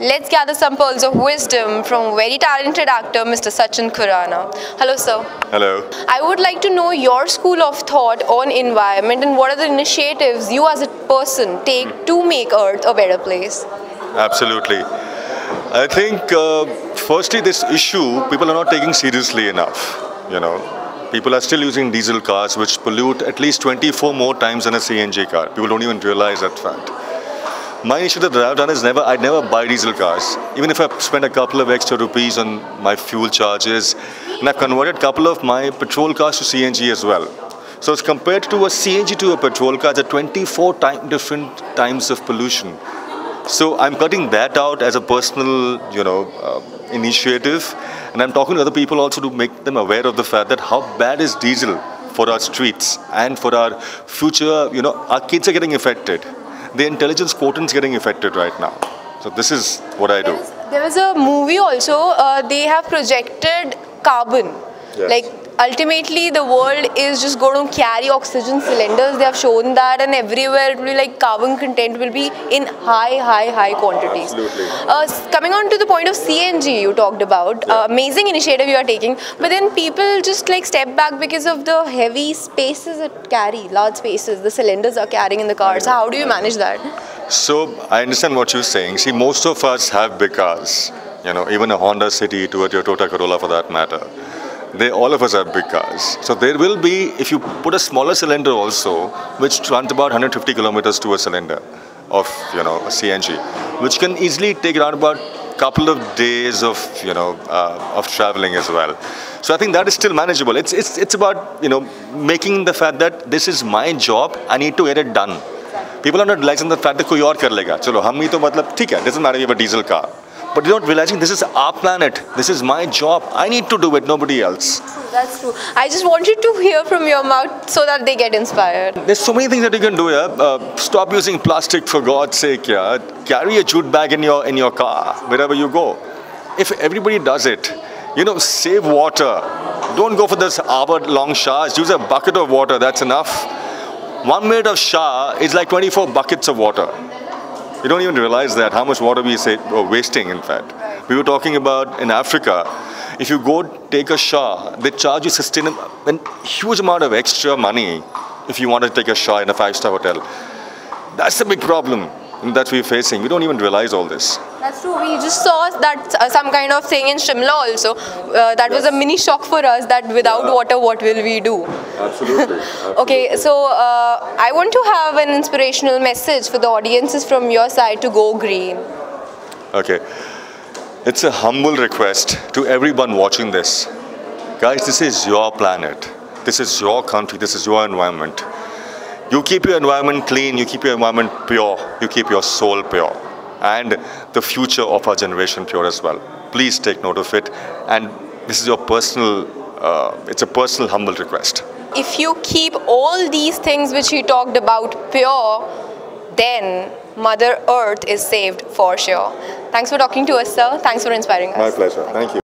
Let's gather some pearls of wisdom from very talented actor Mr. Sachin Khurana. Hello, sir. Hello. I would like to know your school of thought on environment and what are the initiatives you as a person take to make Earth a better place. Absolutely. I think, uh, firstly, this issue people are not taking seriously enough. You know, people are still using diesel cars, which pollute at least 24 more times than a CNG car. People don't even realize that fact. My initiative that I've done is never, I'd never buy diesel cars. Even if I spend a couple of extra rupees on my fuel charges, and I've converted a couple of my petrol cars to CNG as well. So it's compared to a CNG to a petrol car, it's a 24 time, different times of pollution. So I'm cutting that out as a personal, you know, uh, initiative, and I'm talking to other people also to make them aware of the fact that how bad is diesel for our streets and for our future. You know, our kids are getting affected the intelligence quotient is getting affected right now. So this is what I do. There was a movie also, uh, they have projected carbon. Yes. Like ultimately the world is just going to carry oxygen cylinders they have shown that and everywhere it will be like carbon content will be in high high high quantities Absolutely. uh, coming on to the point of cng you talked about Yeah. uh, amazing initiative you are taking but then people just like step back because of the heavy spaces it carry large spaces the cylinders are carrying in the cars know, how do you manage that So I understand what you're saying. See, most of us have big cars. You know, even a Honda City to a Toyota Corolla for that matter They all of us have big cars. So there will be, if you put a smaller cylinder also, which runs about 150 kilometers to a cylinder of, you know, a CNG, which can easily take around about couple of days of, you know, uh, of traveling as well. So I think that is still manageable. It's, it's, it's about, you know, making the fact that this is my job, I need to get it done. People are not realizing the fact that कोई और कर लेगा चलो हम ही तो मतलब ठीक है doesn't matter if you have a diesel car but you're not realizing this is our planet. This is my job. I need to do it nobody else. That's true. I just wanted to hear from your mouth so that they get inspired. there's so many things that you can do yeah. Uh, stop using plastic for God's sake yeah. Carry a jute bag in your in your car wherever you go. If everybody does it you know save water. Don't go for this hour long showers use a bucket of water that's enough. One minute of shower is like 24 buckets of water You don't even realize that, how much water we say, or wasting, in fact. We were talking about in Africa, if you go take a shower, they charge you sustainable, a huge amount of extra money if you want to take a shower in a five-star hotel. That's the big problem that we're facing. We don't even realize all this. That's true. We just saw that uh, some kind of thing in Shimla also. Uh, that was a mini shock for us that without Yeah. water, what will we do? Absolutely. Okay, so uh, I want to have an inspirational message for the audiences from your side to go green. Okay. It's a humble request to everyone watching this. Guys, this is your planet. This is your country. This is your environment. You keep your environment clean, you keep your environment pure, you keep your soul pure, and the future of our generation pure as well. Please take note of it. And this is your personal, uh, it's a personal humble request. If you keep all these things which he talked about pure, then Mother Earth is saved for sure. Thanks for talking to us, sir. Thanks for inspiring us. My pleasure. Thank you.